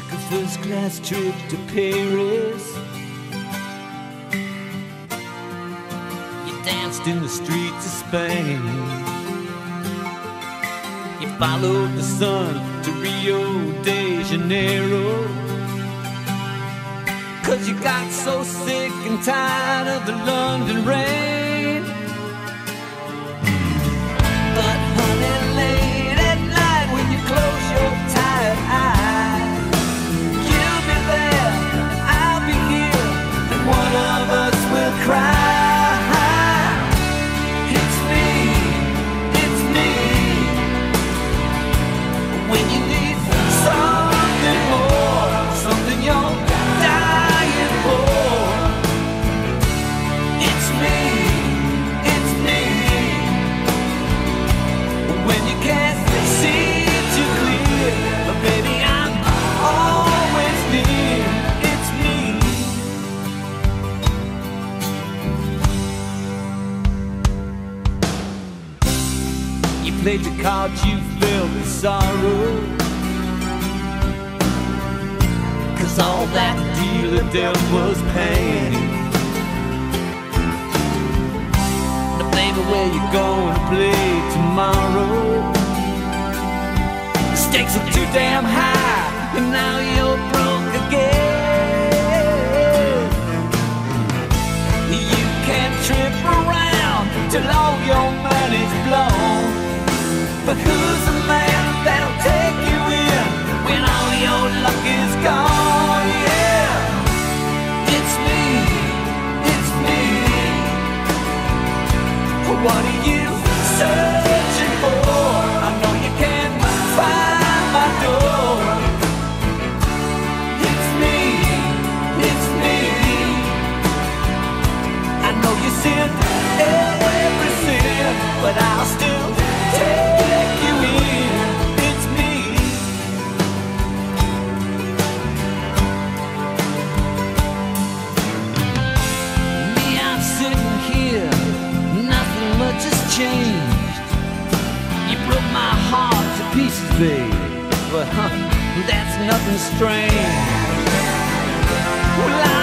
took a first class trip to Paris. You danced in the streets of Spain. You followed the sun to Rio de Janeiro. Cause you got so sick and tired of the London rain. Played the cards you filled with sorrow. Cause all that dealer dealt was pain. The baby, where you going to play tomorrow? The stakes are too damn high, and now you're broke again. You can't trip around till all your blown. But who's babe, but huh, that's nothing strange. Well,